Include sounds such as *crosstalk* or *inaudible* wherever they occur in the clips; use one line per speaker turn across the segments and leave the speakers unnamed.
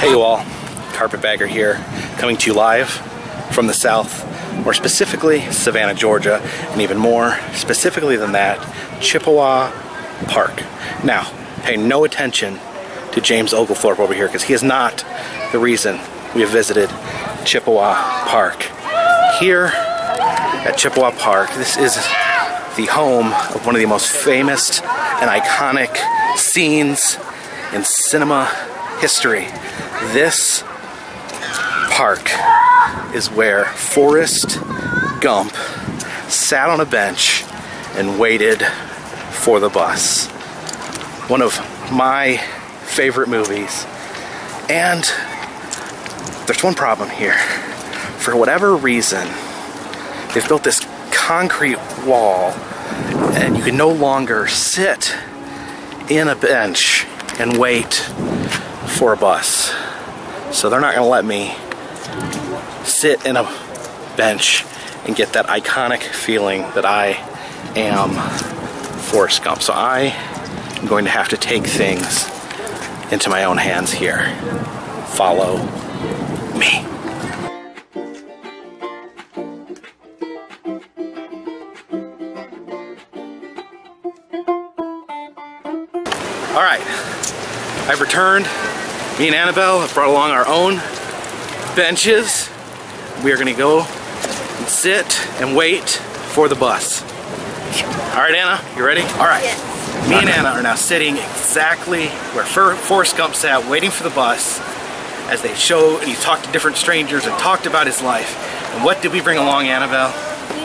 Hey you all, Carpetbagger here, coming to you live from the south, more specifically Savannah, Georgia, and even more specifically than that, Chippewa Park. Now, pay no attention to James Oglethorpe over here because he is not the reason we have visited Chippewa Park. Here at Chippewa Park, this is the home of one of the most famous and iconic scenes in cinema history. This park is where Forrest Gump sat on a bench and waited for the bus. One of my favorite movies. And there's one problem here. For whatever reason, they've built this concrete wall and you can no longer sit in a bench and wait for a bus. So they're not gonna let me sit in a bench and get that iconic feeling that I am Forrest Gump. So I am going to have to take things into my own hands here. Follow me. I've returned. Me and Annabelle have brought along our own benches. We are gonna go and sit and wait for the bus. All right, Anna, you ready? All right.
Yes.
Me and Anna are now sitting exactly where For- Forrest Gump sat, waiting for the bus as they show and he talked to different strangers and talked about his life. And what did we bring along, Annabelle?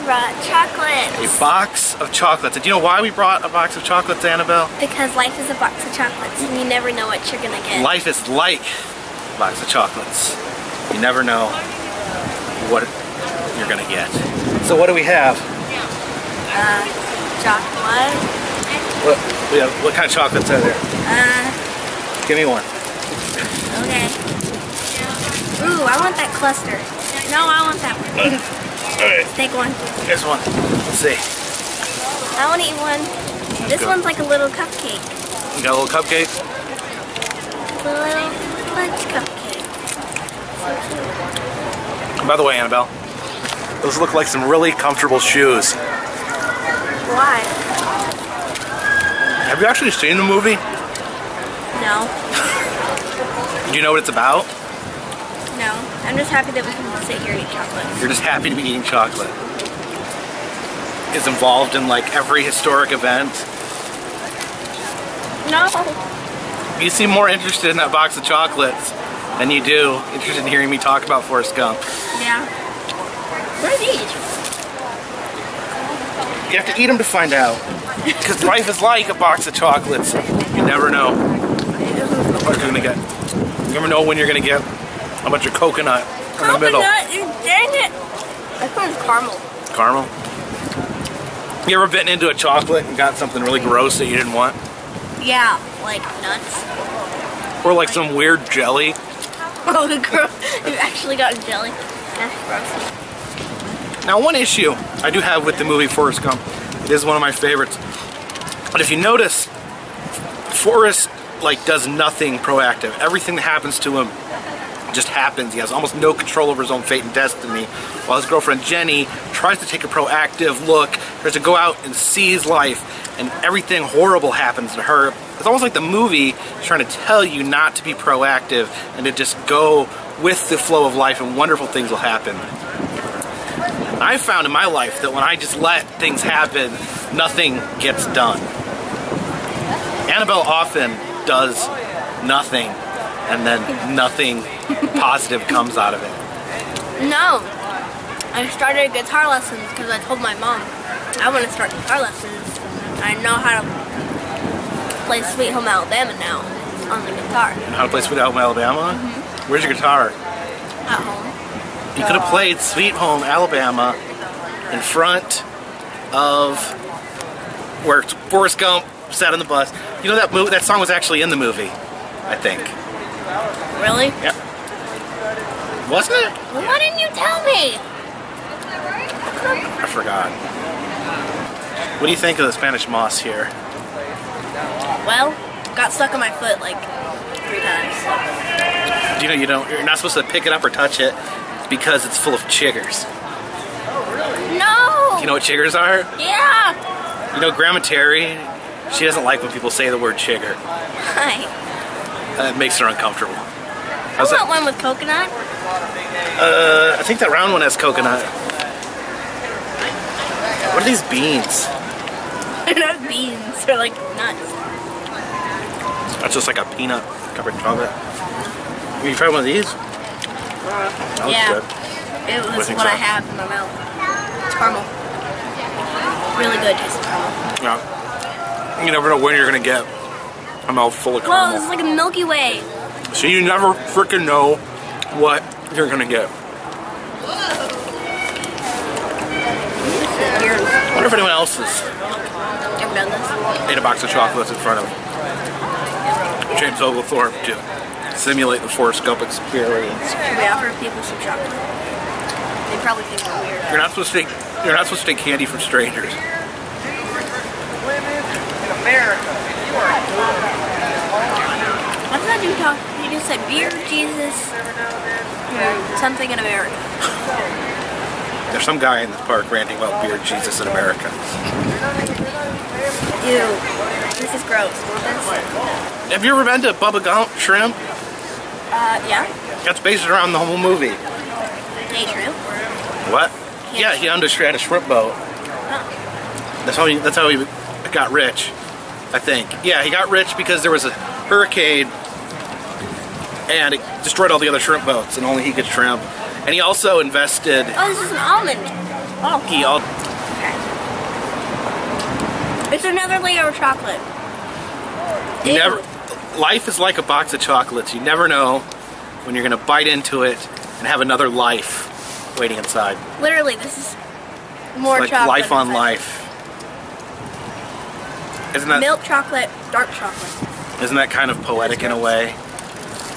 Brought chocolates.
A box of chocolates. And do you know why we brought a box of chocolates, Annabelle?
Because life is a box of chocolates and you never know what you're gonna get.
Life is like a box of chocolates. You never know what you're gonna get. So what do we have?
Uh, chocolate.
What, have, what kind of chocolates are there?
Uh,
Give me one.
okay. Ooh, I want that cluster. No, I want that one. *clears throat*
Alright,
Take one.
here's one. Let's see.
I want to eat one. This
go.
one's like a little cupcake.
You got a little cupcake?
A little fudge cupcake.
By the way, Annabelle, those look like some really comfortable shoes.
Why?
Have you actually seen the movie?
No. *laughs*
Do you know what it's about?
No. I'm just happy that we can sit here and eat chocolates.
You're just happy to be eating chocolate. Is involved in like every historic event.
No.
You seem more interested in that box of chocolates than you do interested in hearing me talk about Forrest Gump.
Yeah. What are these?
You have to eat them to find out. Because life is like a box of chocolates. You never know what you're gonna get. You never know when you're gonna get a bunch of coconut in the middle.
Coconut, you dang it. This one's caramel.
Caramel. You ever bitten into a chocolate and got something really gross that you didn't want?
Yeah, like nuts.
Or like some weird jelly? *laughs*
Oh, the gross. You actually got jelly. That's gross.
Now, one issue I do have with the movie Forrest Gump, it is one of my favorites. But if you notice, Forrest like does nothing proactive. Everything that happens to him just happens. He has almost no control over his own fate and destiny. While his girlfriend Jenny tries to take a proactive look, tries to go out and seize life, and everything horrible happens to her. It's almost like the movie is trying to tell you not to be proactive and to just go with the flow of life and wonderful things will happen. I found in my life that when I just let things happen, nothing gets done. Annabelle often does nothing, and then nothing positive comes out of it.
No. I started guitar lessons because I told my mom I want to start guitar lessons. I know how to play Sweet Home Alabama now on the guitar
How to play Sweet Home Alabama? Mm-hmm. Where's your guitar?
at home.
You could have played Sweet Home Alabama in front of where Forrest Gump sat on the bus. You know that movie, that song was actually in the movie, I think.
Really?
Yep. Wasn't it?
Well, why didn't you tell me?
I forgot. What do you think of the Spanish moss here?
Well, got stuck on my foot like three times.
You know, you don't. You're not supposed to pick it up or touch it because it's full of chiggers. Oh really?
No.
You know what chiggers are?
Yeah.
You know, Grandma Terry, she doesn't like when people say the word chigger.
Hi.
That makes her uncomfortable.
I
How's
want
that?
one with coconut.
Uh, I think that round one has coconut. What are these beans? *laughs*
They're not beans. They're like nuts.
That's just like a peanut covered chocolate. Have you tried one of these? That was
Yeah.
good.
It was what
so.
I have in my mouth. It's caramel. Really good taste of caramel.
Yeah. You never know when you're gonna get a mouth full of
Whoa,
caramel.
this is like a Milky Way.
So you never freaking know what you're gonna get.
Here,
I wonder if anyone else has
ever done this?
ate a box of chocolates in front of James Oglethorpe to simulate the Forrest Gump experience.
Should we offer people some chocolate? They probably think we're weird.
You're not supposed to take you're not supposed to take candy from strangers.
What does that do talk? You just said beer, Jesus, something in America.
There's some guy in this park ranting about beer Jesus in America.
Ew. This is gross. Want?
Have you ever been to Bubba Gump Shrimp?
Uh, yeah.
That's based around the whole movie.
Hey, true.
What? Yeah, he owned a, sh- had a shrimp boat.
Huh.
That's how he. That's how he got rich. I think. Yeah, he got rich because there was a hurricane, and it destroyed all the other shrimp boats, and only he could shrimp. And he also invested.
Oh, this is an almond. Oh,
He all.
it's another layer of chocolate.
You
Ew.
never. Life is like a box of chocolates. You never know when you're gonna bite into it and have another life waiting inside.
Literally, this is more
like
chocolate.
life on
inside.
life. Isn't that
Milk chocolate, dark chocolate.
Isn't that kind of poetic in a way?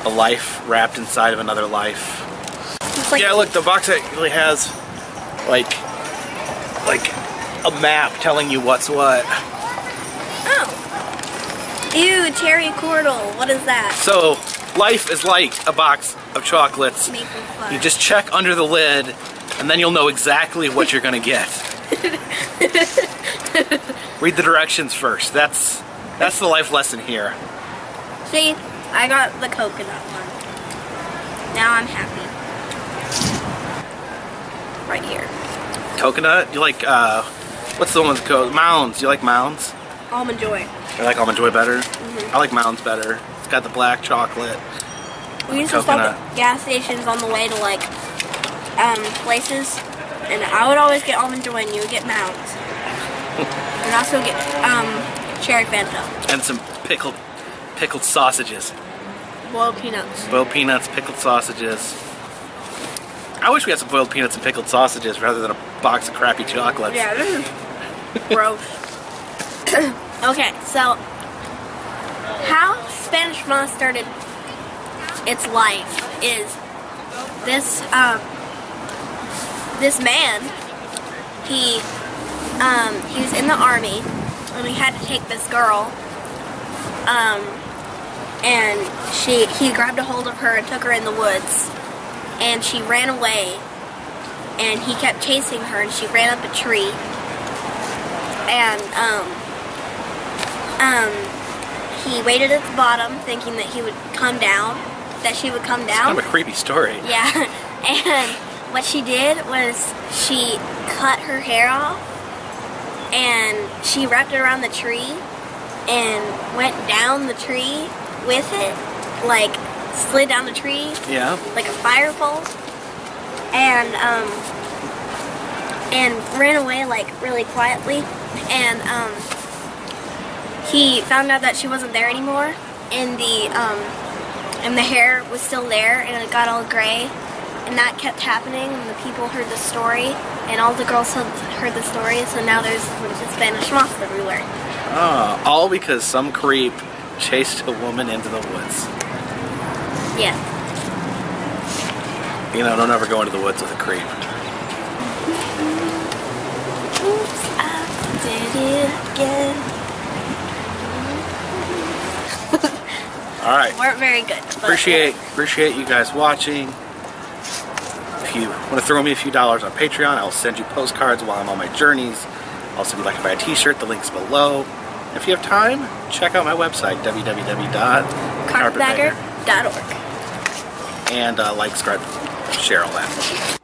A life wrapped inside of another life.
Like
yeah, look, the box actually has like like a map telling you what's what.
Oh. Ew, cherry cordial. What is that?
So life is like a box of chocolates. You just check under the lid, and then you'll know exactly what you're gonna get. *laughs* Read the directions first. That's that's the life lesson here.
See, I got the coconut one. Now I'm happy. Right here.
Coconut? You like uh what's the one with co Mounds. You like Mounds?
Almond Joy.
I like Almond Joy better.
Mm-hmm.
I like Mounds better. It's got the black chocolate.
We used to stop at gas stations on the way to like um, places, and I would always get almond joy, and you would get Mounds, *laughs* and also get um, cherry Fanta,
And some pickled pickled sausages.
boiled peanuts.
Boiled peanuts, pickled sausages. I wish we had some boiled peanuts and pickled sausages rather than a box of crappy chocolates.
Yeah, this is gross. *coughs* okay, so how Spanish Moss started its life is this um, this man he um, he was in the army and he had to take this girl um, and she he grabbed a hold of her and took her in the woods. And she ran away. And he kept chasing her and she ran up a tree. And um um he waited at the bottom thinking that he would come down that she would come
Kind
down
of a creepy story.
yeah. *laughs* And what she did was she cut her hair off and she wrapped it around the tree and went down the tree with it like slid down the tree.
Yeah.
like a fire pole and um and ran away like really quietly. And um he found out that she wasn't there anymore. And the um and the hair was still there and it got all gray. And that kept happening and the people heard the story. And all the girls heard the story so now there's a bunch of Spanish moss everywhere.
Oh, all because some creep chased a woman into the woods.
Yeah.
You know, don't ever go into the woods with a creep.
Oops, I did it again. *laughs*
All right.
Weren't very good.
Appreciate appreciate you guys watching. If you want to throw me a few dollars on Patreon, I'll send you postcards while I'm on my journeys. Also, if you'd like to buy a t-shirt, the link's below. If you have time, check out my website,
www.carpetbagger.org.
And uh, like, subscribe, share all that.